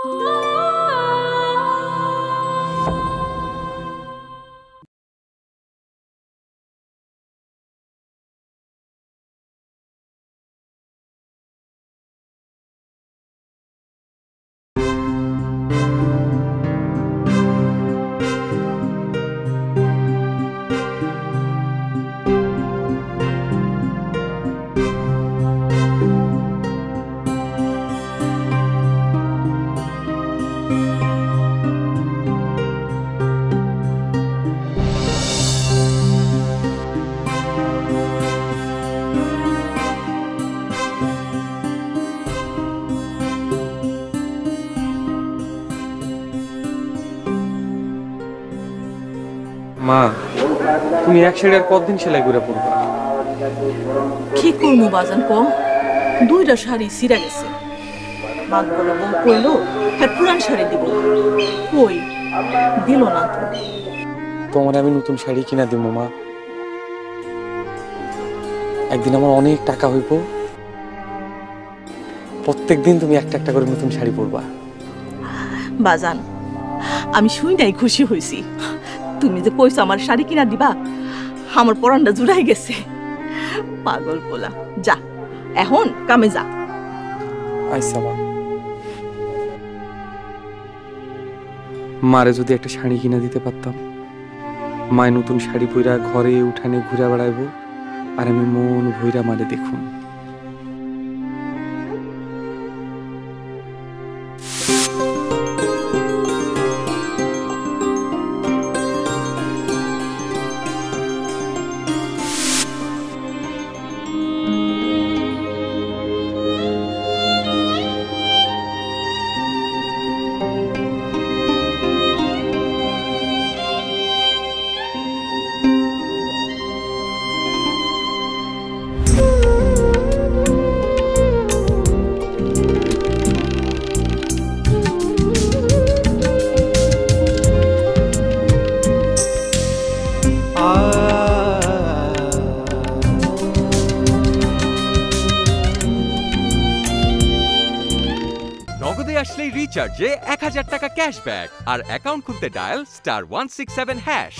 মা তুমি এক শাড়ি আর কতদিন সেলাই করে পড়বা কি করব বাজান ক দুইটা শাড়ি ছিঁড়া গেছে। মাগ বলো বউ কইলো হ্যাঁ পুরান শাড়ি দিব। কই? দিল না তো। তোমার আমি নতুন শাড়ি কিনা দিব মা। একদিন আমার অনেক টাকা হইব। প্রত্যেকদিন তুমি একটা একটা করে নতুন শাড়ি পরবা। বাজান আমি শুই নাই খুশি হয়েছি তুমি যে কইছো আমার শাড়ি কিনা দিবা আমার পরানটা জুড়াই গেছে। পাগল পোলা, যা, এখন কামে যা। মারে যদি একটা শাড়ি কিনে দিতে পারতাম। মায় নতুন শাড়ি পইরা ঘরে উঠানে ঘুরে বেড়াইব, আর আমি মন ভৈরা মারে দেখুন ক্যাশব্যাক আর অ্যাকাউন্ট খুলতে dial star one six seven hash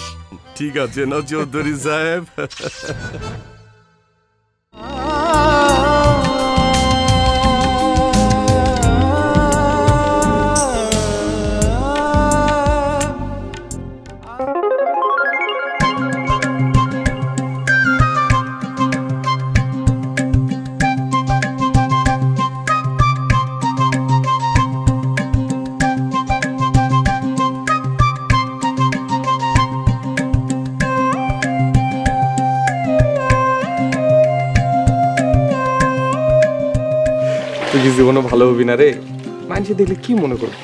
ঠিক আছে না চৌধুরী সাহেব। তুই কি জীবনে ভালো হবি না রে। মানুষে দেখলে কি মনে করব?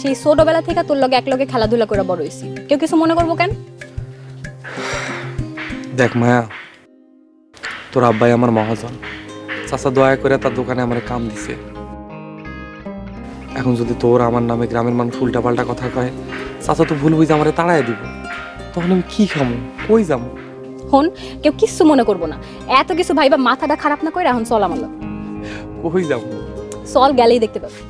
সেই ছোটবেলা থেকে তোর লগে এক লগে খেলাধুলা করে বড় হইছি কেউ কিছু মনে করব কেন? দেখ মায়া তোর আব্বাই আমার মহাজন। চাচা দয়া করে তার দোকানে আমার কাম দিছে। এখন যদি তোর আমার নামে গ্রামের মানুষ উল্টা পাল্টা কথা কয় চাচা তো ভুল বুঝে আমারে তাড়াই দিব। তখন আমি কি খামো? কই যাব হন কেউ কিচ্ছু মনে করব না। এত কিছু ভাইবা মাথাটা খারাপ না করে এখন চল আমার কই যাব চল গেলেই দেখতে পাবি।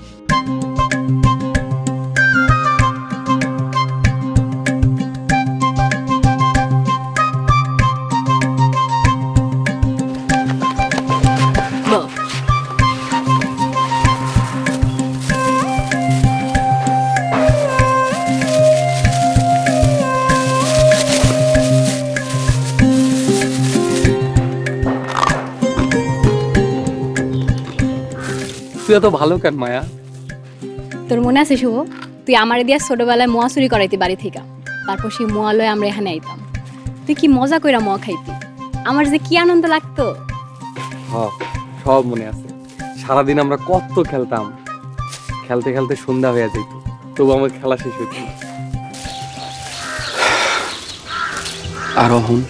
তুই এত ভালো কেন মায়া? তোর মনে আছে শুভ? তুই আমারে দিয়া ছোটবেলায় মোয়া চুরি করাইতি বাড়ি থেকে। তারপর সেই মোয়া লয়ে আমরা এখানে আইতাম। তুই কি মজা কইরা মোয়া খাইতি? আমার যে কি আনন্দ লাগতো? হ্যাঁ সব মনে আছে। সারাদিন আমরা কত খেলতাম। খেলতে খেলতে সন্ধ্যা হয়ে যেত তবু আমার খেলা শেষ হইত আর অহন?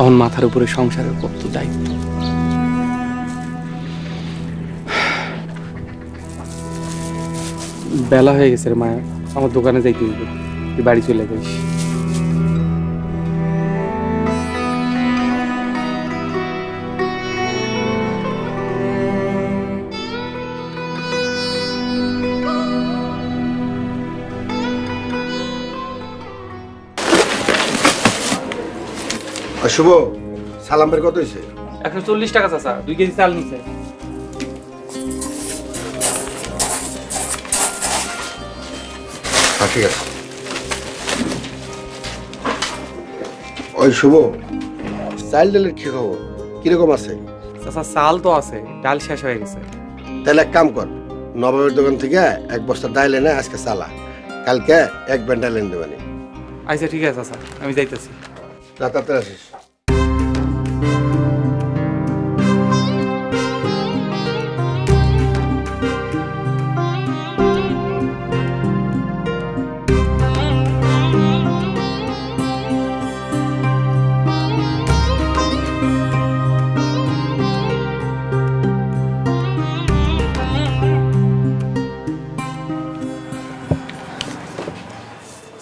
অহন মাথার উপরে সংসারের কত দায়িত্ব। বেলা হয়ে গেছে রে মায়া আমার দোকানে যাই হবে তুই বাড়ি চলে যাইস শুভ সালামের কত হয়েছে একশো চল্লিশ টাকা চাষা দুই কেজি চাল নিচ্ছে হ্যাঁ ঠিক আছে। ওই শুভ চাল ডালের কি খবর? কীরকম আছে? চাচা চাল তো আছে ডাল শেষ হয়ে গেছে। তাহলে এক কাম কর নবাবের দোকান থেকে এক বস্তা ডাল এনে আজকে চালা। কালকে এক ব্যান্ড ডাল এনে দেবানি। আচ্ছা ঠিক আছে চাচা আমি যাইতেছি। রাতাতে আসিস।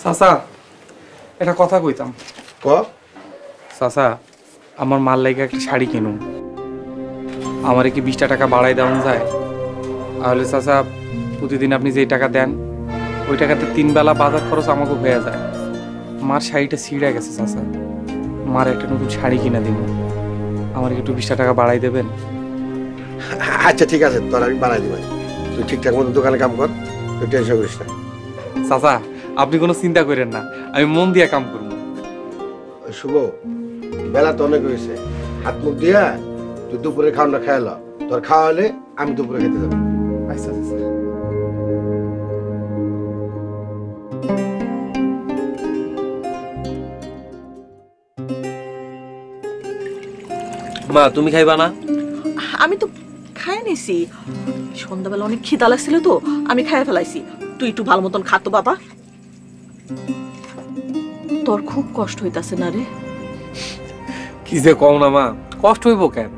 চাচা এটা কথা কইতাম। ক? চাচা আমার মাল লাগে একটা শাড়ি কিনুন আমারে কি বিশটা টাকা বাড়াই দেওয়া যায়? তাহলে চাচা প্রতিদিন আপনি যেই টাকা দেন ওই টাকাতে তিন বেলা বাজার খরচ আমাকে হয়ে যায়। মার শাড়িটা ছিঁড়ে গেছে চাচা। মার একটা নতুন শাড়ি কিনে দিব আমার একটু বিশটা টাকা বাড়াই দেবেন? আচ্ছা ঠিক আছে তোর আমি বানাই দিবানি তুই ঠিকঠাক মতো দোকানে কাম কর তুই টেনশন করিস না। চাচা আপনি কোনো চিন্তা করেন না আমি মন দিয়ে কাম করব। ওই শুভ বেলা তো অনেক হয়েছে। হাত মুখ দিয়া তুই দুপুরে খাওয়াটা খাইল তোর খাওয়া হলে আমি দুপুরে খেতে যাব। আচ্ছা চাচা মা তুমি খাইবা না? আমি তো খাই নিছি। সন্ধ্যাবেলা অনেক খিদা লাগছিল তো আমি খাই ফেলাইছি। তুই একটু ভালো মতন খাতো বাবা। তোর খুব কষ্ট হইতাছে না রে? কি যে কম না মা কষ্ট হইব কেন?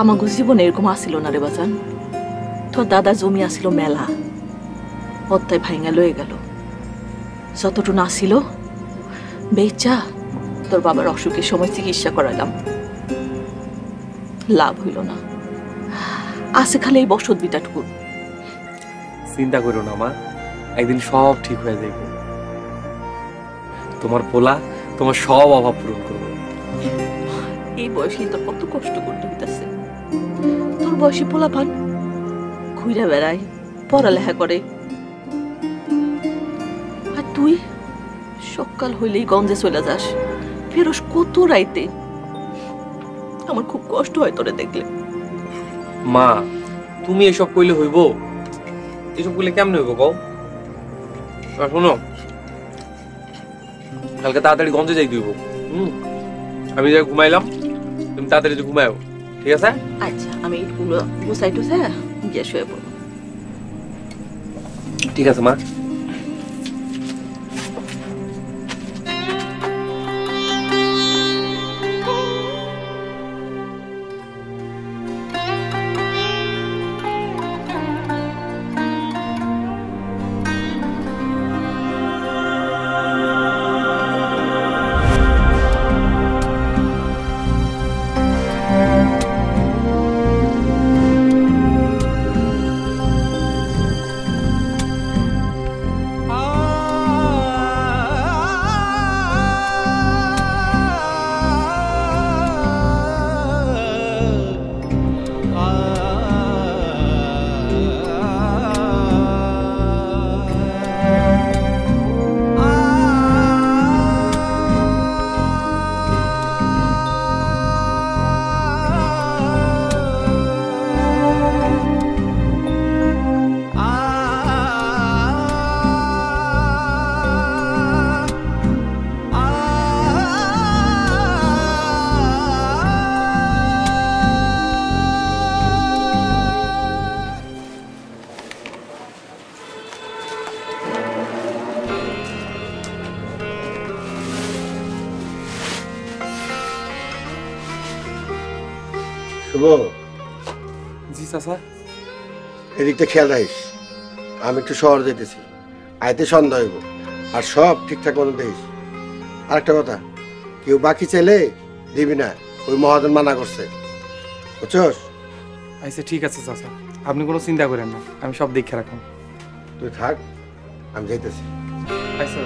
আমাগো জীবনে এরকম আসিল না রে বাজান। তোর দাদা জমি আসিল মেলা অত্যায় ভাইঙ্গা লয়ে গেল। যতটু না ছিল বেচা তোর বাবার অসুখের সময় চিকিৎসা করালাম। লাভ হইল না। আছে খালি এই বসত বিটাটুকু চিন্তা করো না মা একদিন সব ঠিক হয়ে যাইব। তোমার পোলা তোমার সব অভাব পূরণ করবে। এই বয়সে তোর কত কষ্ট করতে হইতাছে। তোর বয়সী পোলা পান ঘুরে বেড়ায় পড়ালেখা করে। আর তুই সকাল হইলেই গঞ্জে চলে যাস। ফেরোস কত রাইতে? আমার খুব কষ্ট হয় তোরে দেখলে। মা তুমি এসব কইলে হইব? এসব কইলে কেমনে হইব কও আর শোনো কালকে তাড়াতাড়ি গঞ্জে যাই দিব হুম? আমি যাই ঘুমাইলাম তুমি তাড়াতাড়ি যে ঘুমাও ঠিক আছে? আচ্ছা আমি গুলো গুছাই টুছাই গিয়ে শুয়ে পড়ব। ঠিক আছে মা। শুভ জি চাচা। এদিকটা খেয়াল রাখিস আমি একটু শহর যেতেছি আইতে সন্ধ্যা হইব আর সব ঠিকঠাক মতো দেখিস। আর একটা কথা কেউ বাকি চাইলে দিবি না ওই মহাজন মানা করছে। বুঝছস? আচ্ছা ঠিক আছে চাচা। আপনি কোনো চিন্তা করেন না আমি সব দেখে রাখুন। তুই থাক আমি যাইতেছি। আচ্ছা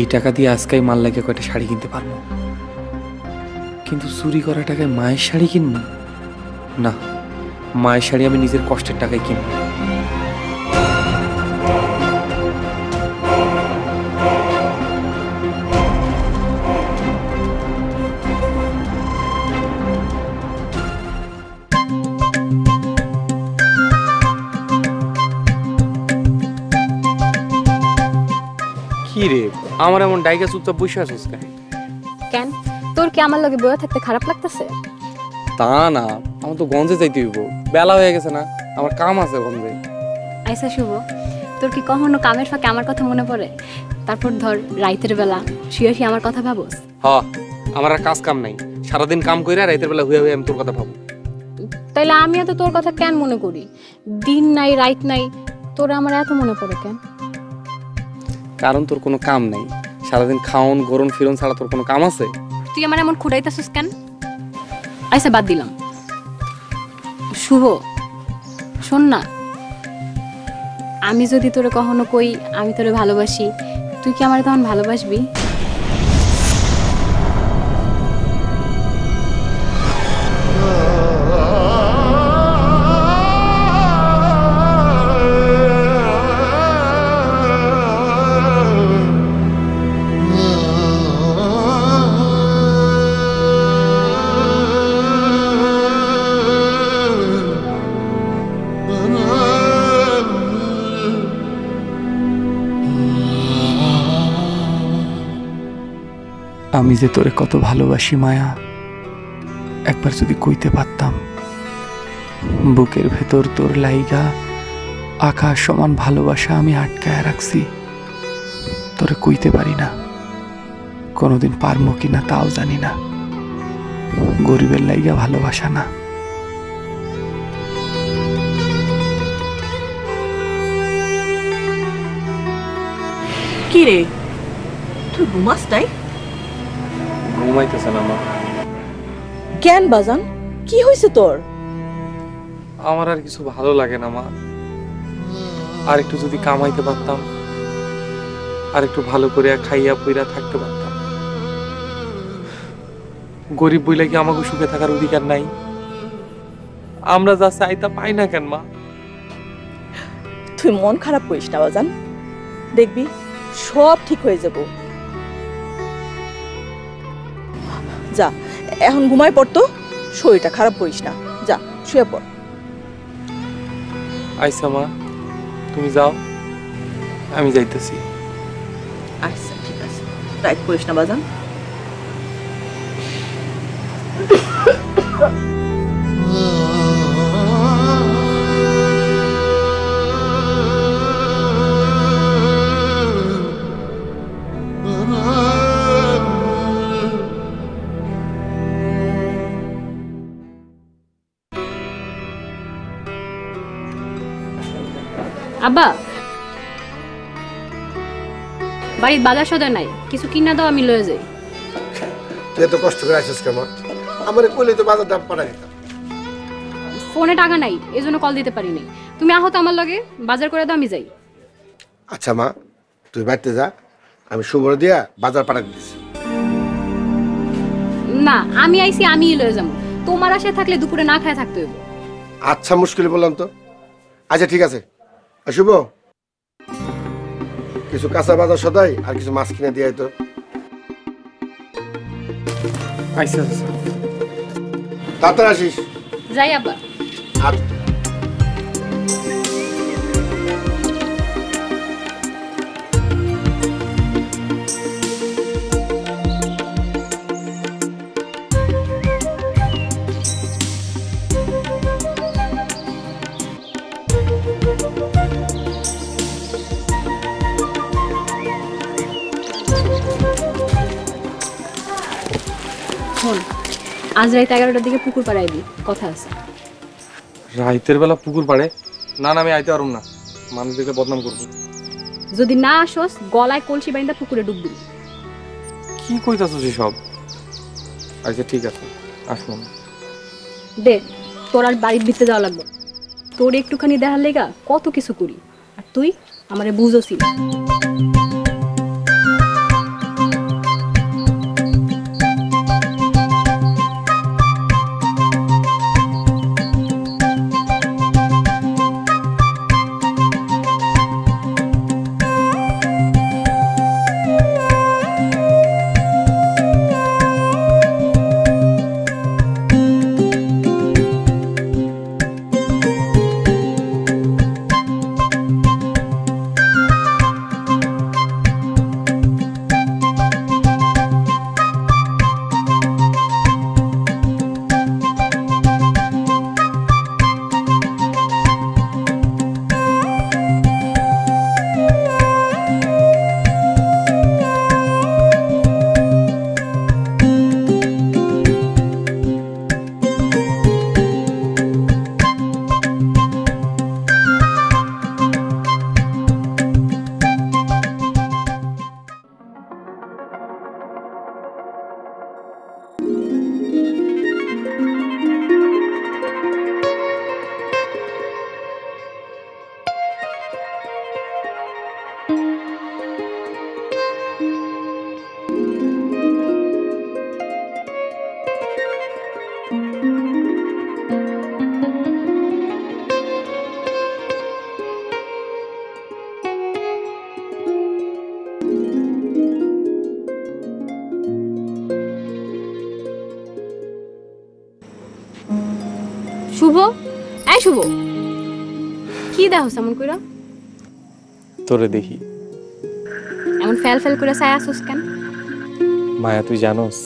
এই টাকা দিয়ে আজকাই মাল লাগে কয়টা শাড়ি কিনতে পারব? কিন্তু চুরি করা টাকায় মায়ের শাড়ি কিনবো? না, মায়ের শাড়ি আমি নিজের কষ্টের টাকায় কিনবো। আমার এমন ডাইগা চুপচাপ বসে আছিস কেন? কেন? তোর কি আমার লগে বয়ে থাকতে খারাপ লাগতেছে? তা না আমার তো গঞ্জে যাইতে হইব। বেলা হয়ে গেছে না আমার কাম আছে গঞ্জে। আইসা শুভ তোর কি কখনো কামের ফাঁকে আমার কথা মনে পড়ে? তারপর ধর রাইতের বেলা শুয়ে শুয়ে আমার কথা ভাবোস? হ আমার আর কাজ কাম নাই। সারাদিন কাম কইরা রাইতের বেলা হুয়ে হুয়ে আমি তোর কথা ভাবো। তাইলে আমিও তো তোর কথা কেন মনে করি? দিন নাই রাইত নাই তোর আমার এত মনে পড়ে কেন? কারণ তোর কোনো কাম নাই। সারাদিন খাওন গরম ফিরন ছাড়া তোর কোনো কাম আছে? তুই আমার এমন খুঁড়াইতেছিস কেন? আইসা বাদ দিলাম। শুভ, শোন না। আমি যদি তোরে কখনো কই, আমি তোরে ভালোবাসি। তুই কি আমার তখন ভালোবাসবি? আমি যে তোরে কত ভালোবাসি, মায়া। একবার যদি কইতে পারতাম, বুকের ভেতর তোর লাইগা আকাশ সমান ভালোবাসা আমি আটকায় রাখছি, তোরে কইতে পারি না। কোনোদিন পারমো কিনা তাও জানি না। গরিবের লাইগা ভালোবাসা না। কি রে তুই ঘুমাস নাই? ঘুমাইতেছে না মা। কেন বাজান? কি হয়েছে তোর? আমার আর কিছু ভালো লাগে না মা। আর একটু যদি কামাইতে পারতাম আর একটু ভালো করে খাইয়া পইরা থাকতে পারতাম। গরিব বইলে কি আমাকে সুখে থাকার অধিকার নাই? আমরা যা চাই তা পাই না কেন মা? তুই মন খারাপ করিস না বাজান। দেখবি সব ঠিক হয়ে যাব। যা এখন ঘুমাই পড়তো শরীরটা খারাপ করিস না। যা শুয়ে পড়। আইসা মা তুমি যাও। আমি যাইতেছি। আচ্ছা ঠিক আছে। রাইট করিস না বাজান। আব্বা। বাড়ির বাজার সদা নাই কিছু কিনা দাও আমি লয়ে যাই। তুই এত কষ্ট করে আসিস কেমন আমার কইলে তো বাজার দাম পাঠাই দিতাম। ফোনে টাকা নাই এজন্য কল দিতে পারিনি। তুমি আহো তো আমার লগে বাজার করে দাও আমি যাই। আচ্ছা মা তুই বাড়িতে যা আমি সুবর দিয়া বাজার পাঠাই দিতেছি। না আমি আইছি আমিই লয়ে যাব। তোমার আশায় থাকলে দুপুরে না খায় থাকতে হইব। আচ্ছা মুশকিল বললাম তো। আচ্ছা ঠিক আছে। শুভ কিছু কাঁচা বাজার সদাই আর কিছু মাছ কিনে দিয়ে তো। আইসা। তাড়াতাড়ি আসিস। যাই আব্বা। আজ রাত এগারোটার দিকে পুকুর পাড়ায় দি কথা আছে। রাইতের বেলা পুকুর পাড়ে? না না আমি আইতে পারুম না। মানুষ দেখলে বদনাম করব। যদি না আসোস গলায় কলসি বাইন্দা পুকুরে ডুববি কি কইতাছো সব আচ্ছা ঠিক আছে আসলাম। দে তোর আর বাড়ির ভিতরে যাওয়া লাগবে। তোর একটুখানি দেখার লেগা কত কিছু করি। আর তুই আমারে বুঝোসি এমন কইরা? তোরে দেখি। এমন ফেল ফেল করে চাই আসোস কেন? মায়া তুই জানোস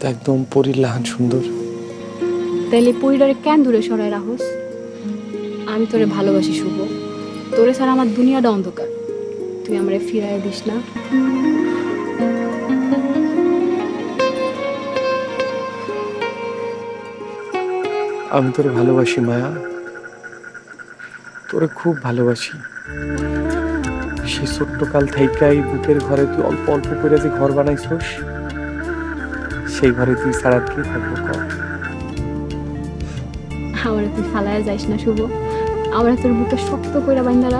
তো একদম পরীর লাহান সুন্দর। তাইলে পরিডারে কেন দূরে সরাই আমি তোরে ভালোবাসি শুভ। তোরে ছাড়া আমার দুনিয়াটা অন্ধকার। তুই আমারে ফিরাই দিস না। আমি তোরে ভালোবাসি মায়া। তোরে খুব ভালোবাসি। সে ছোট্ট কাল থাইকাই বুকের ঘরে তুই অল্প অল্প করে যে ঘর বানাইছস, সেই ঘরে তুই ছাড়া কি থাকব কর আমার তুই ফালায় যাইস না, শুভ। আমরা তোর বুকে শক্ত কইরা বাইন্দা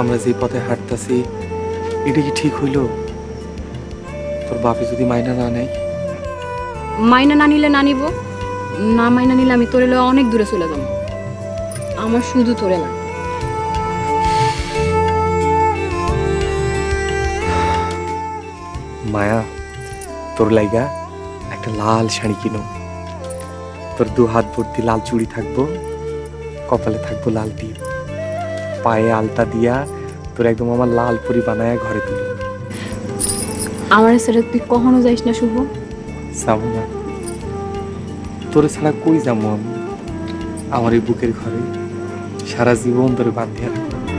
আমরা যে পথে হাঁটতাছি এটা কি ঠিক হইল? তোর বাপি যদি মাইনা না নেয়? মাইনা না নিলে না নিব। না মাইনা নিলে আমি তোরে অনেক দূরে চলে যাব। আমার শুধু তোরে লাগে। মায়া তোর লাইগা একটা লাল শাড়ি কিনো। তোর দু হাত ভর্তি লাল চুড়ি থাকব কপালে থাকব লাল টিপ। পায়ে আলতা দিয়া তোর একদম আমার লাল পুরি বানায় ঘরে তুলি। আমার সেটা তুই কখনো যাইস না শুভ? যাব না। তোর ছাড়া কই যাব আমি? আমার এই বুকের ঘরে সারা জীবন তোরে বান্ধিয়া রাখব।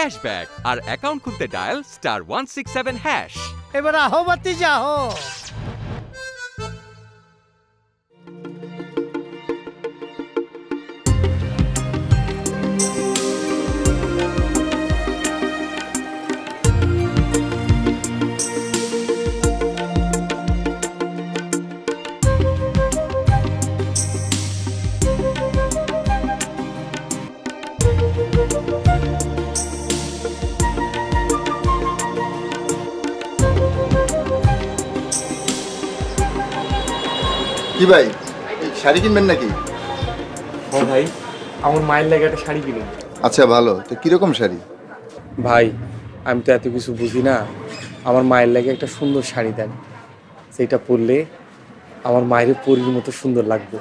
ক্যাশব্যাক আর অ্যাকাউন্ট খুলতে dial star one six seven hash. এবার আহো বাতি যাও ভাই শাড়ি কিনবেন নাকি? ও ভাই আমার মায়ের লাগে একটা শাড়ি কিনুন। আচ্ছা ভালো। তো কীরকম শাড়ি? ভাই আমি তো এত কিছু বুঝি না। আমার মায়ের লাগে একটা সুন্দর শাড়ি দেন। সেইটা পরলে আমার মায়ের পরীর মতো সুন্দর লাগবে।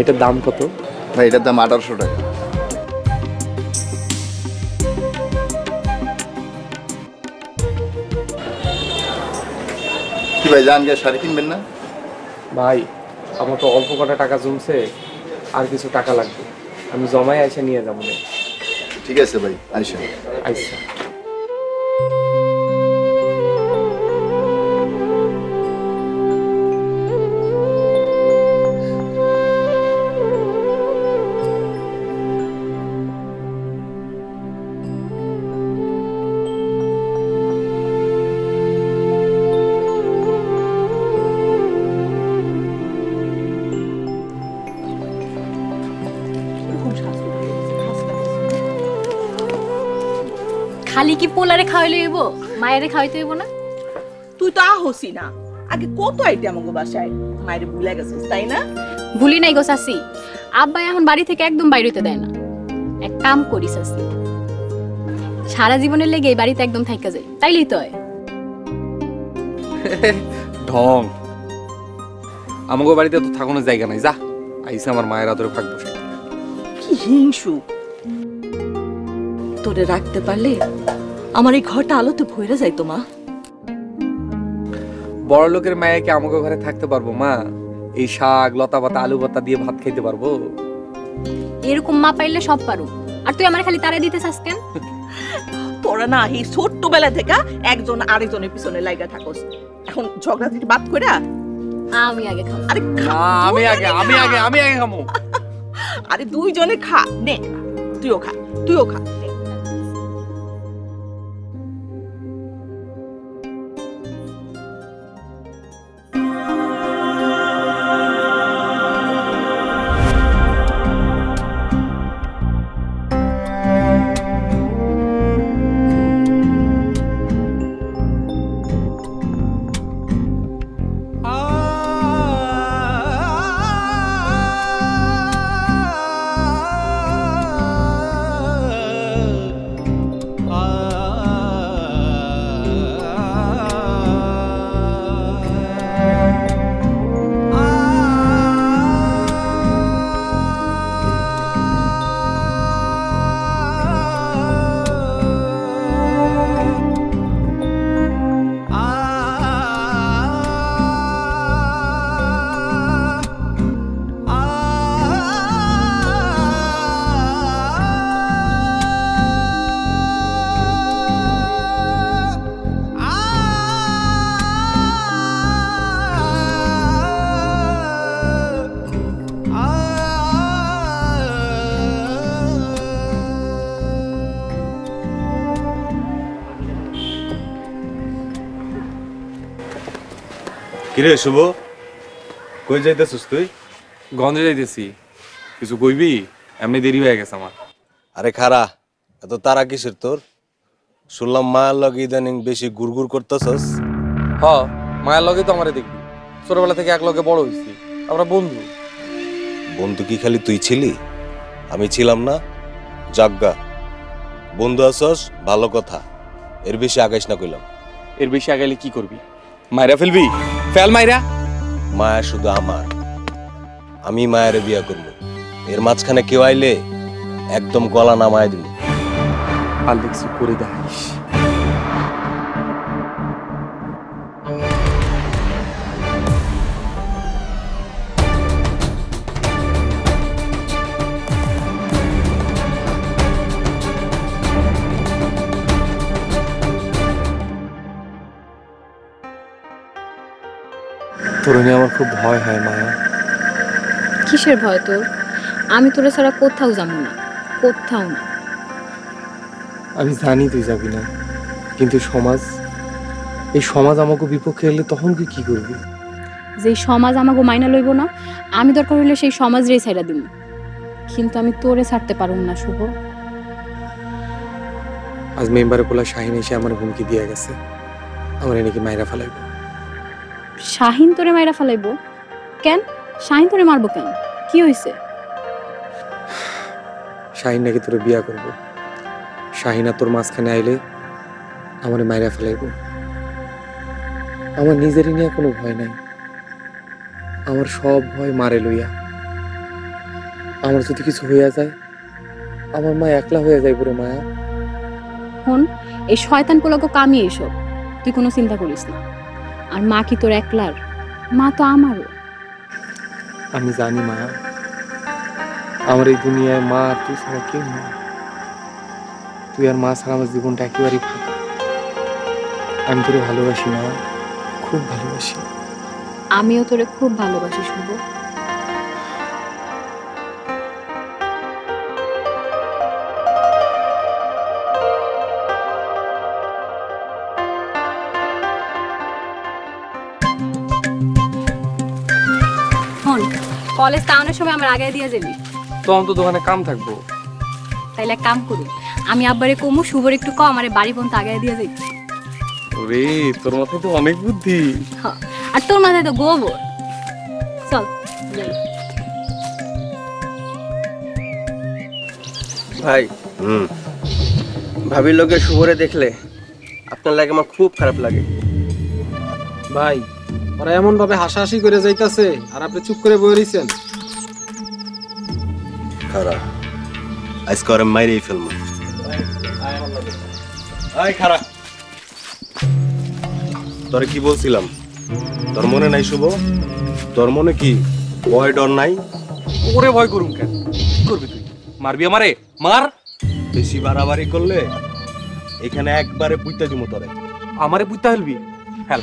এটার দাম কত? ভাই এটার দাম আঠারোশো টাকা। কি ভাই জান গে শাড়ি কিনবেন না? ভাই আমার তো অল্প কটা টাকা জমছে আর কিছু টাকা লাগবে। আমি জমাই এসে নিয়ে যাব। ঠিক আছে ভাই আইসেন আচ্ছা। খালি কি পোলারে খাওয়াইলে হইব? মায়েরে খাওয়াইতে হইব না? তুই তো আহসি না। আগে কত আইটে আমাকে বাসায়? মায়ের ভুলে গেছিস তাই না? ভুলি নাই গো সাসি। আব্বা এখন বাড়ি থেকে একদম বাইরে হইতে দেয় না। এক কাম করি সাসি। সারা জীবনের লেগে এই বাড়িতে একদম থাইকা যাই তাইলেই তো হয়। ঢং। আমাকে বাড়িতে তো থাকানোর জায়গা নাই যা। আইসে আমার মায়ের আদরে থাকব সে কি হিংসু। তোরে রাখতে পারলে আমার এই ঘরটা আলোতে ভরে যাইতো মা। বড় লোকের মায়ে কি আমাকে ঘরে থাকতে পারব মা? এই শাক লতা পাতা আলু পাতা দিয়ে ভাত খাইতে পারব? এরকম মা পাইলে সব পারো। আর তুই আমার খালি তারা দিতে চাস কেন? তোরা না এই ছোট্ট বেলা থেকে একজন আরেকজনের পিছনে লাইগা থাকোস। এখন ঝগড়া দিতে বাদ কইরা আমি আগে খাব। আরে খা, আমি আগে আমি আগে আমি আগে খামো। আরে দুইজনে খা নে তুইও খা তুইও খা। কিরে শুভ? কই যাইতেছিস তুই? গঞ্জে যাইতেছি। কিছু কইবি? এমনি দেরি হয়ে গেছে আমার। আরে খারা এত তারা কিসের তোর? শুনলাম মায়ের লগে ইদানিং বেশি গুড়গুড় করতেছস। হ মায়ের লগে তো আমারে দেখবি। ছোটবেলা থেকে এক লগে বড় হয়েছি আমরা বন্ধু। বন্ধু কি খালি তুই ছিলি? আমি ছিলাম না। জাগগা বন্ধু আসস ভালো কথা। এর বেশি আগাইস না কইলাম। এর বেশি আগাইলে কি করবি? মাইরা ফেলবি? ফেল মাইরা? মায়া শুধু আমার। আমি মায়ের বিয়া করব। এর মাঝখানে কেউ আইলে একদম গলা নামায় দিব। আর দেখছি করে দেখাইস। খুব ভয় হয় মায়া। কিসের ভয় তোর? আমি তোরা ছাড়া কোথাও যাব না কোথাও না। আমি জানি তুই যাবি না কিন্তু সমাজ এই সমাজ আমাকে বিপক্ষে এলে তখন তুই কি করবি? যেই সমাজ আমাকে মাইনা লইব না আমি দরকার হইলে সেই সমাজ রে ছাইড়া দিব কিন্তু আমি তোরে ছাড়তে পারুম না শুভ। আজ মেম্বারে পোলা শাহিন এসে আমার হুমকি দিয়ে গেছে। আমার নাকি মায়েরা ফেলাইব। শাহিন তোরে মাইরা ফেলাইব? কেন? শাহিন তোরে মারবো কেন? কি হইছে? শাহিন নাকি তোরে বিয়া করব। শাহিন আর তোর মাঝখানে আইলে আমার মায়েরা ফেলাইব। আমার নিজেরই নিয়ে কোনো ভয় নাই। আমার সব ভয় মারে লইয়া। আমার যদি কিছু হইয়া যায় আমার মা একলা হয়ে যায় পুরো মায়া। হন এই শয়তান পোলাকে কামি এসব। তুই কোনো চিন্তা করিস না। আর মা কি তোর একলার? মা তো আমারও। আমি জানি মা। আমার এই দুনিয়ায় মা আর তুই ছাড়া কেউ না তুই আর মা ছাড়া আমার জীবনটা একেবারেই ফাঁকা আমি তোরে ভালোবাসি মা। খুব ভালোবাসি। আমিও তোরে খুব ভালোবাসি শুভ। কলেজ টাউনের সময় আমার আগে দিয়ে যাবি। তখন তো দোকানে কাম থাকব। তাইলে এক কাম করি আমি আব্বারে কমু শুভর একটু কম আমার বাড়ি পর্যন্ত আগে দিয়ে যাই ওরে তোর মাথায় তো অনেক বুদ্ধি। হ্যাঁ, আর তোর মাথায় তো গোবর। চল ভাই হুম। ভাবির লোকে শুভরে দেখলে আপনার লাগে আমার খুব খারাপ লাগে। ভাই ওরা এমন ভাবে হাসাহাসি করে যাইতাছে আর আপনি চুপ করে বয়ে রইছেন। খারাপ আজকে ওরা মাইরেই ফেলব। খারাপ তোরে কি বলছিলাম? তোর মনে নাই শুভ? তোর মনে কি ভয় ডর নাই? ওরে ভয় করুম কেন? করবি তুই? মারবি আমারে? মার? বেশি বাড়াবাড়ি করলে এখানে একবারে পুইতা দিমু তোরে। আমারে বুঝতে ফেলবি? ফেল।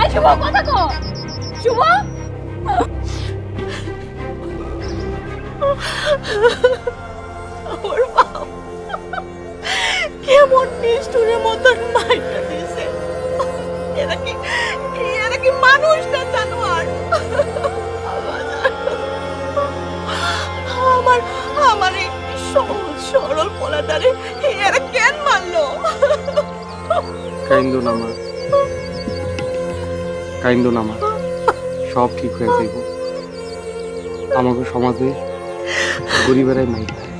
এই আই শুভ, কথা কো শুভ? আমার বাপ কেমন নিষ্ঠুরের মতন মাইটা দিয়েছে। এরা কি এরা কি মানুষ না জানোয়ার? আমার আমার একটি সহজ, সরল পোলাটারে এরা কেন মারলো? কাইন্দো না মা কাইন্দো না মা। সব ঠিক হয়ে যাইব। আমাকে সমাজে গরিবেরাই মাই খায়।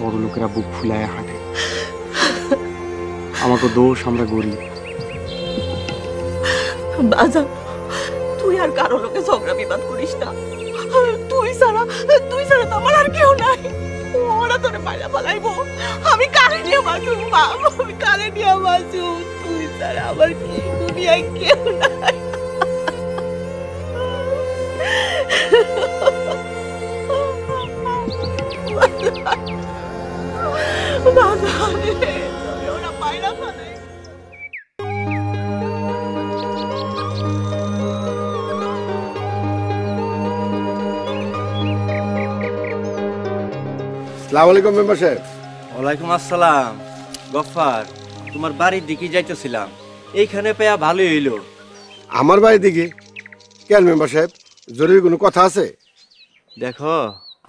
বড় লোকেরা বুক ফুলায় হাঁটে। আমাকে দোষ, আমরা গরিব। বাজান তুই আর কারও লোকে ঝগড়া বিবাদ করিস না। তুই ছাড়া তুই ছাড়া তো আমার আর কেউ নাই। ওরা তোরে মাইরা ফেলাইবো আমি কারে নিয়ে বাঁচুম বাপ? আমি কারে নিয়ে বাঁচুম ছাড়া আমার কি দুনিয়ায় কেউ নাই? তোরে সালাম আলাইকুম মেম্বার সাহেব। ওয়ালাইকুম আসসালাম গফার তোমার বাড়ির দিকে যাইতেছিলাম। এইখানে পেয়া ভালোই হইল। আমার বাড়ি দিকে? কেন মেম্বার সাহেব? জরুরি কোনো কথা আছে? দেখো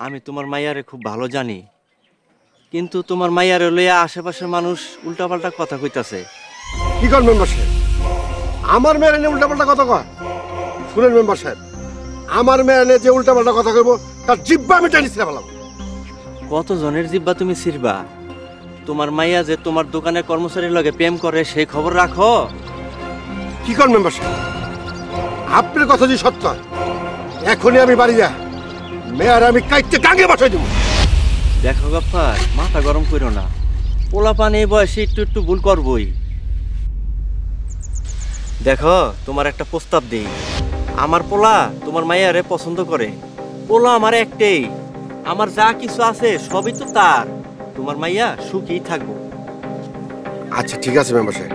আমি তোমার মাইয়ারে খুব ভালো জানি। কিন্তু তোমার মাইয়ারে লইয়া আশেপাশের মানুষ উল্টাপাল্টা কথা কইতাছে। কি কর মেম্বার সাহেব? আমার মেয়ের এনে উল্টাপাল্টা কথা কয়? শুনেন মেম্বার সাহেব আমার মেয়ের এনে যে উল্টাপাল্টা কথা কইব তার জিব্বা আমি টেনিস ফেলাম কত জনের জিব্বা তুমি ছিড়বা? তোমার মাইয়া যে তোমার দোকানের কর্মচারীর লগে প্রেম করে সেই খবর রাখো। কি কর মেম্বার আপনার কথা যে সত্য এখনই আমি বাড়ি যা। মেয়ের আমি কাইতে গাঙ্গে বসাই দেবো। দেখো গপ্পার মাথা গরম করো না। পোলা পানি বয়সে একটু একটু ভুল করবই। দেখো তোমার একটা প্রস্তাব দিই। আমার পোলা তোমার মাইয়ারে পছন্দ করে। পোলা আমার একটাই। আমার যা কিছু আছে সবই তো তার। তোমার মাইয়া সুখী থাকব। আচ্ছা ঠিক আছে মেম্বার সাহেব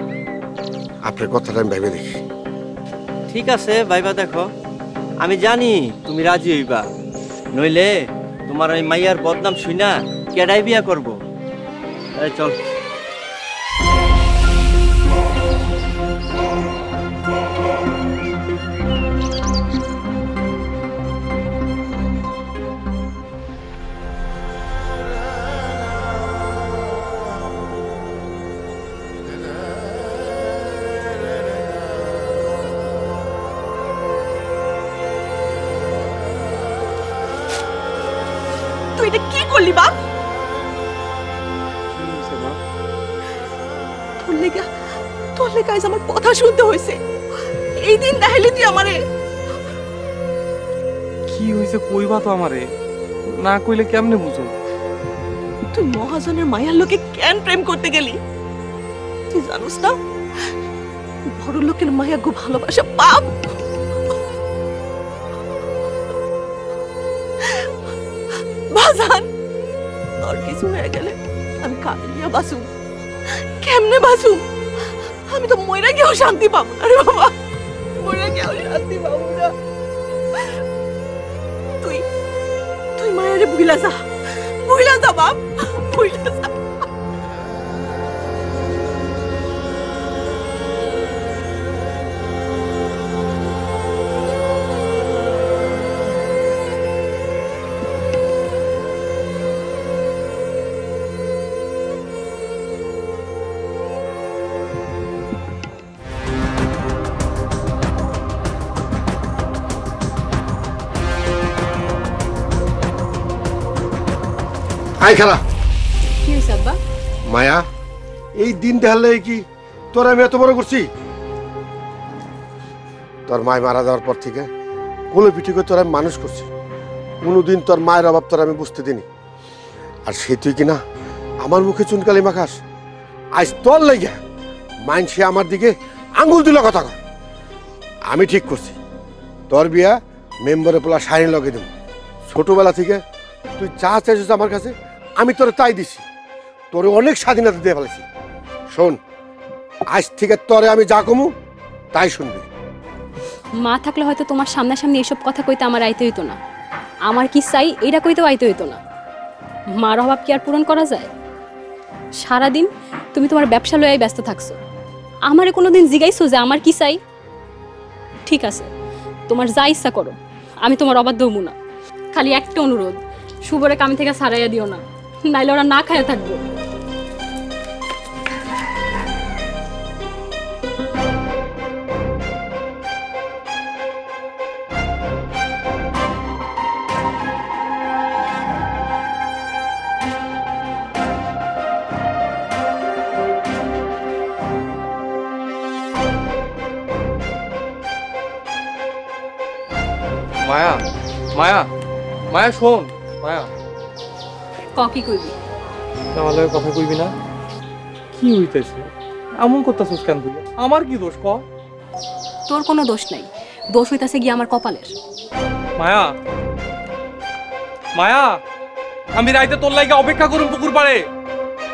আপনার কথাটা আমি ভেবে দেখি। ঠিক আছে ভাইবা দেখো। আমি জানি তুমি রাজি হইবা। নইলে তোমার ওই মাইয়ার বদনাম শুনা কেডাই বিয়া করব। চল। কথা শুনতে হয়েছে এই দিন দেখাইলি তুই আমারে কি হয়েছে কইবা তো আমারে? না কইলে কেমনে বুঝো? তুই মহাজনের মায়ার লোকে কেন প্রেম করতে গেলি? তুই জানোস না? বড় লোকের মায়া গো ভালোবাসা পাপ। বাজান তোর কিছু হয়ে গেলে আমি কাকে নিয়ে বাসুম কেমনে বাসুম আমি তো মরে গিয়েও শান্তি পাবো না রে বাবা। মরে গিয়েও শান্তি পাবো না। তুই তুই মায়ের ভুলা যা। ভুলা যা বাপ ভুলা যা। আয় কি আব্বা? মায়া এই দিন দেখালে কি তোর আমি এত বড় করছি? তোর মায় মারা যাওয়ার পর থেকে কোলে পিঠে করে তোর আমি মানুষ করছি। কোনোদিন তোর মায়ের অভাব তোর আমি বুঝতে দিনি আর সে তুই কিনা আমার মুখে চুনকালি মাখাস? আজ তোর লেগে মাইন সে আমার দিকে আঙ্গুল দিল কথা কয়। আমি ঠিক করছি। তোর বিয়া মেম্বারে পোলা শাড়ি লগে দেব। ছোটবেলা থেকে তুই যা চাইছিস আমার কাছে আমি তোরে তাই দিছি। তোরে অনেক স্বাধীনতা দিয়ে ফেলেছি। শোন, আজ থেকে তোরে আমি যা কমু, তাই শুনবি। মা থাকলে হয়তো তোমার সামনাসামনি এসব কথা কইতে আমার আইতে হইতো না। আমার কি চাই এটা কইতেও আইতে হইতো না। মার অভাব কি আর পূরণ করা যায়? সারাদিন তুমি তোমার ব্যবসা লয়াই ব্যস্ত থাকছো। আমারে কোনো দিন জিগাইছো যে আমার কি চাই ঠিক আছে, তোমার যা ইচ্ছা করো, আমি তোমার অবাধ্য হব না। খালি একটা অনুরোধ, শুভরে কামি থেকে সারাইয়া দিও না। নাইলে ওরা না খায়া থাকব। মায়া মায়া মায়া শোন। মায়া ক কইবি। আমার লগে কথা কইবি না? কি হইতেছে? এমন করতেছিস কেন তুই? আমার কি দোষ ক? তোর কোনো দোষ নাই। দোষ হইতাছে গিয়ে আমার কপালের। মায়া! মায়া! আমি রাইতে তোর লাইগা অপেক্ষা করুম পুকুর পাড়ে।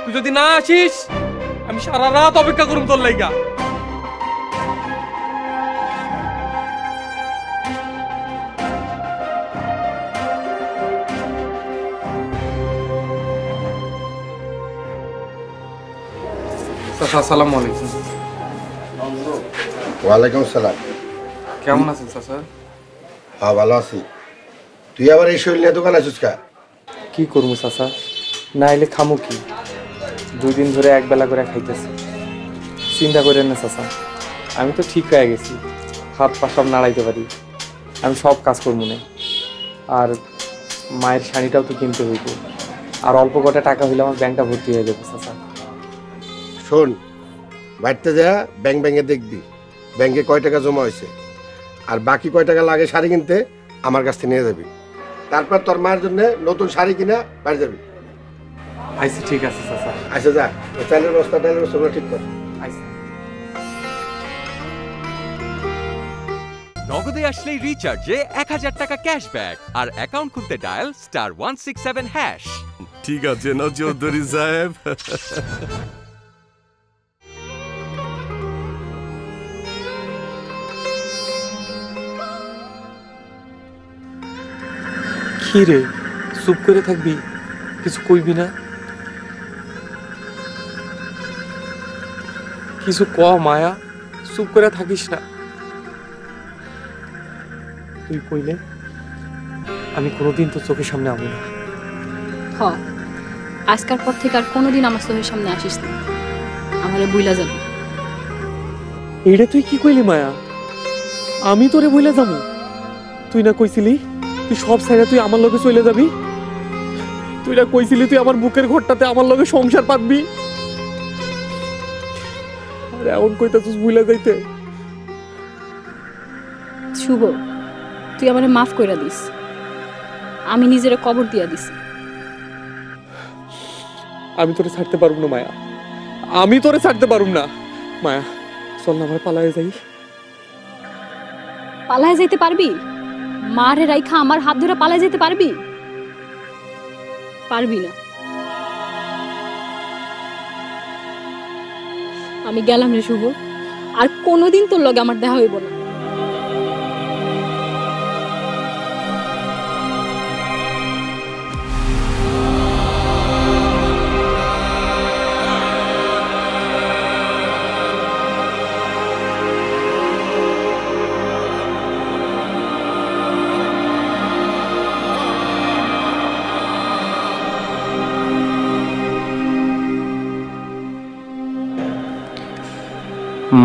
তুই যদি না আসিস আমি সারা রাত অপেক্ষা করুম তোর লাইগা। আসসালামু আলাইকুম। ওয়ালাইকুম সালাম। কেমন আছেন চাচা হ্যাঁ ভালো আছি। তুই আবার এই শরীর দোকান আছিস কা? কি করব চাচা? না এলে খামু কি? দুই দিন ধরে এক বেলা করে খাইতেছি। চিন্তা করেন না চাচা। আমি তো ঠিক হয়ে গেছি। হাত পা সব নাড়াইতে পারি। আমি সব কাজ করব না। আর মায়ের শাড়িটাও তো কিনতে হইব। আর অল্প কটা টাকা হইলে আমার ব্যাংকটা ভর্তি হয়ে যাবে চাচা। শোন বাড়িতে যা ব্যাংক ব্যাংকে দেখবি। ব্যাংকে কয় টাকা জমা হয়েছে? আর বাকি কয় টাকা লাগে শাড়ি কিনতে আমার কাছ থেকে নিয়ে যাবি। তারপর তোর মায়ের জন্য নতুন শাড়ি কিনা বাড়ি যাবি। আইসি ঠিক আছে চাচা আচ্ছা যা চালের বস্তা টালের বস্তাগুলো ঠিক কর। আইসি। নগদে আসলেই রিচার্জে এক হাজার টাকা ক্যাশব্যাক আর অ্যাকাউন্ট খুলতে dial star one six seven hash. ঠিক আছে না চৌধুরী সাহেব। কি রে? চুপ করে থাকবি? কিছু কইবি না? কিছু ক মায়া? চুপ করে থাকিস না। তুই কইলে আমি কোনোদিন তো চোখের সামনে আবো না। হ আজকার পর থেকে আর কোনোদিন আমার চোখের সামনে আসিস না। আমারে বুইলা যাবি। এইটা তুই কি কইলি মায়া? আমি তোরে বইলে যাব। তুই না কইছিলি? তুই সব সাইডে তুই আমার লগে চলে যাবি? তুই না কইছিলি তুই আমার বুকের ঘরটাতে আমার লগে সংসার পাতবি? আরে এমন কইতাছিস বুইলা যাইতে। শুভ তুই আমারে মাফ কইরা দিস। আমি নিজেরে কবর দিয়া দিছি। আমি তোরে ছাড়তে পারব না মায়া। আমি তোরে ছাড়তে পারব না মায়া। চল না আমার পালায় যাই। পালায় যাইতে পারবি? মারে রাইখা, আমার হাত ধরে পালা যেতে পারবি? পারবি না। আমি গেলাম রে শুভ। আর কোনোদিন তোর লগে আমার দেখা হইব না।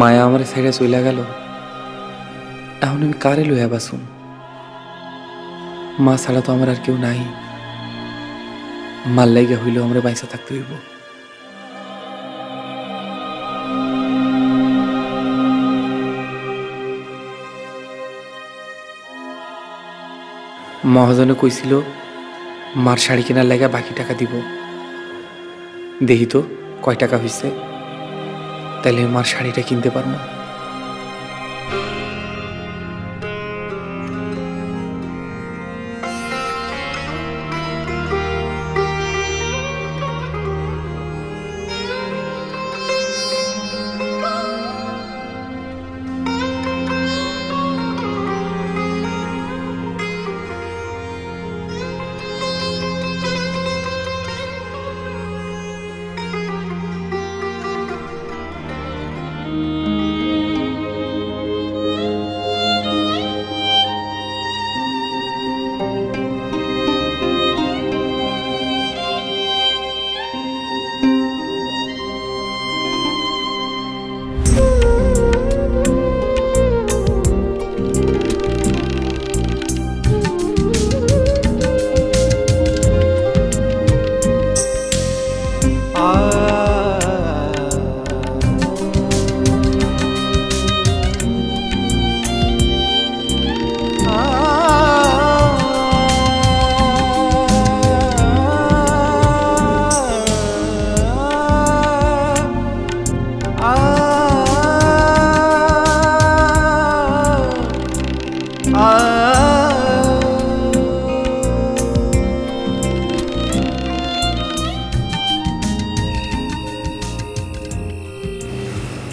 মায়া আমার সাইডে চইলা গেল। এখন আমি কারে লইয়া বাসুন মা ছাড়া তো আমার আর কেউ নাই। মার লাইগা হইলেও আমরা বাইসা থাকতে হইব। মহাজনে কইছিল, মার শাড়ি কেনার লাগা বাকি টাকা দিব। দেখি তো, কয় টাকা হইছে? তাহলে মার শাড়িটা কিনতে পারব।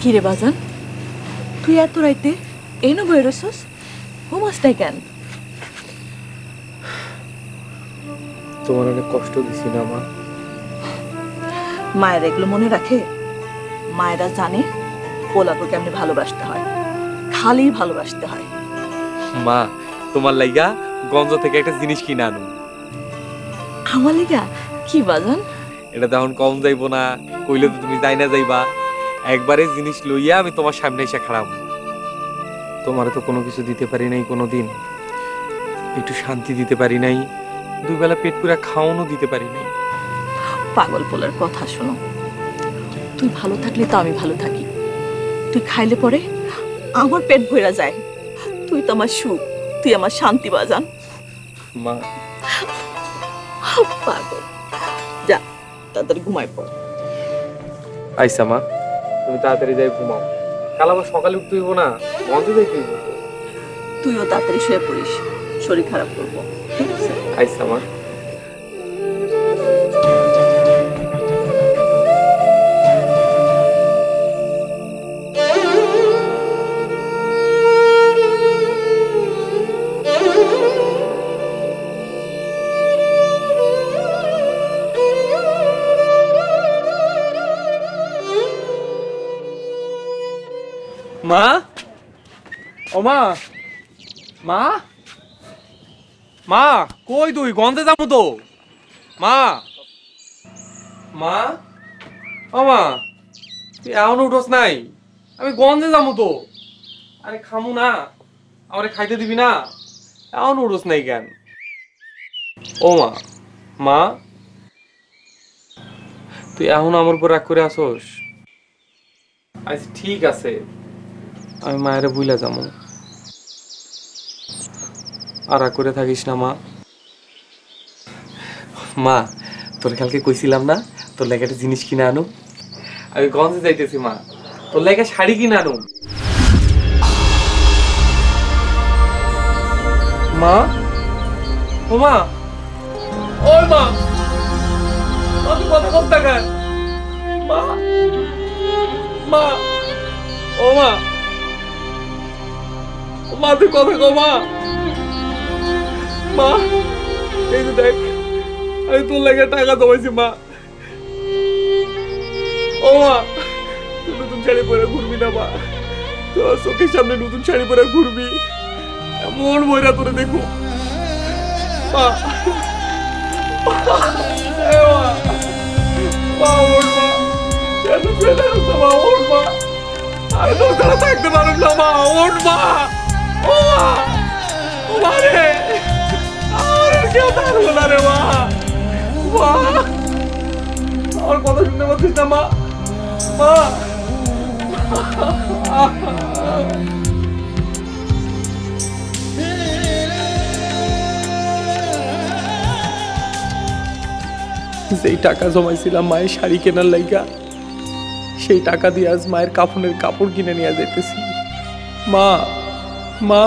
কি রে বাজান? তুই এত রাইতে এই না বই রসস ঘুমাসটাই কেন? তোমার অনেক কষ্ট দিছি না মা। মায়ের এগুলো মনে রাখে? মায়েরা জানে পোলাকে কেমনি ভালোবাসতে হয়। খালি ভালোবাসতে হয়। মা তোমার লাইগা গঞ্জ থেকে একটা জিনিস কিনে আনো আমার লাইগা? কি বাজান? এটা তখন কম যাইবো না কইলে তো তুমি যাই না যাইবা। একবারে জিনিস লইয়া আমি তোমার সামনে এসে খারাপ তোমারে তো কোনো কিছু দিতে পারি নাই কোনো দিন একটু শান্তি দিতে পারি নাই। দুবেলা পেট পুরা খাওয়ানো দিতে পারি নাই। পাগল পোলার কথা শোনো। তুই ভালো থাকলে তো আমি ভালো থাকি। তুই খাইলে পরে আমার পেট ভরা যায়। তুই তো আমার সুখ তুই আমার শান্তি বাজান। মা। পাগল। যা তাড়াতাড়ি ঘুমাই পড়। আইসা মা। তুমি তাড়াতাড়ি যাই ঘুমাও। কাল আবার সকালে উঠতে হইব না মঞ্চে যাইতে হইব। তুইও তাড়াতাড়ি শুয়ে পড়িস শরীর খারাপ করব। আইসা মা মা? ও মা? মা? মা, কই তুই? গন্ধে যাব তো। মা? মা? ও মা, তুই এখনও উঠোস নাই। আমি গন্ধে যাব তো। আরে খামু না। আমারে খাইতে দিবি না। এখনও উঠোস নাই কেন? ও মা মা? তুই এখন আমার উপর রাগ করে আসোস? আচ্ছা ঠিক আছে। আমি মায়ের বুইলা যাব আর করে থাকিস না, মা। মা, তোর কালকে কইছিলাম না, তোর লেগে জিনিস কিনে আনো আমি গঞ্জে যাইতেছি, মা। তোর লেগে শাড়ি কিনে আনো মা? ও মা? ওই মা! কথা মা? মা? মা? মা কথা কো মা। মা, এই যে দেখ, আমি তোর লাগে টাকা জমাইছি, মা। ও মা, তুই নতুন শাড়ি পরে ঘুরবি না, মা। তোর চোখের সামনে নতুন শাড়ি পরে ঘুরবি। এমন বইরা তোরে দেখো। মা মা ওর মা এত ফেলে মা, ওর মা। আমি তোর ছাড়া থাকতে পারব না, মা, ওর মা। যেই টাকা জমাইছিলাম মায়ের শাড়ি কেনার লাইগা, সেই টাকা দিয়ে আজ মায়ের কাফনের কাপড় কিনে নিয়ে যাইতেছি। মা মা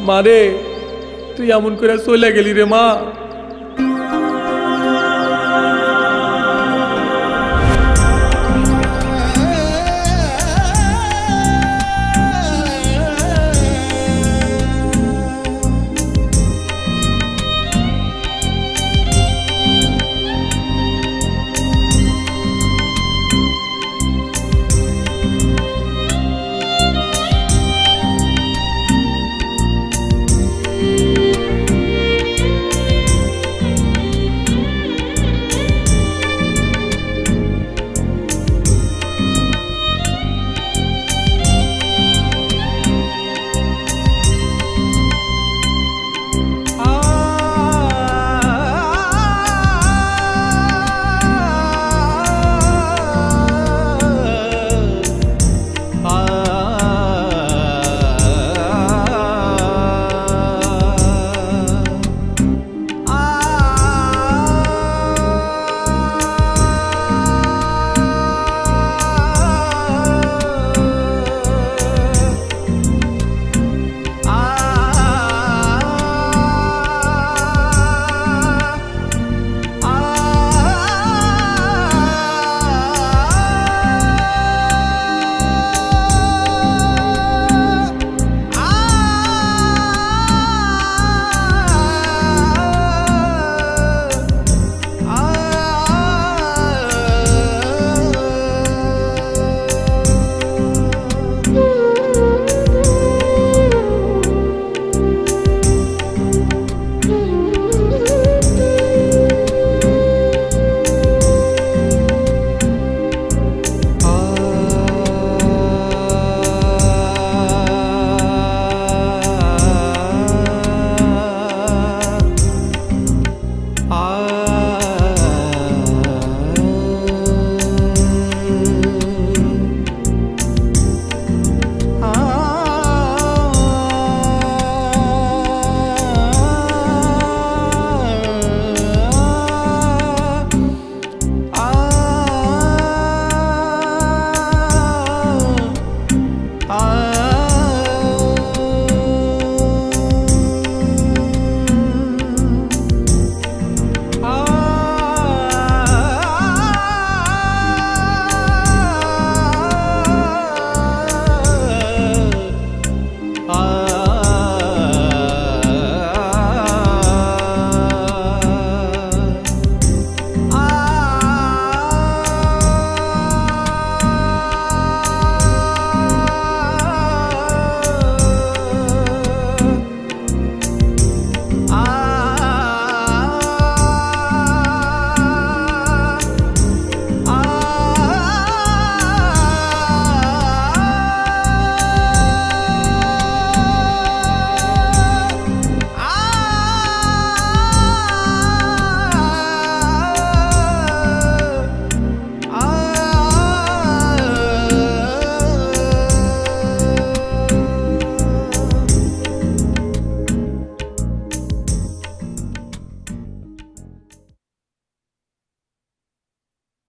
মা রে তুই এমন করে চলে গেলি রে মা।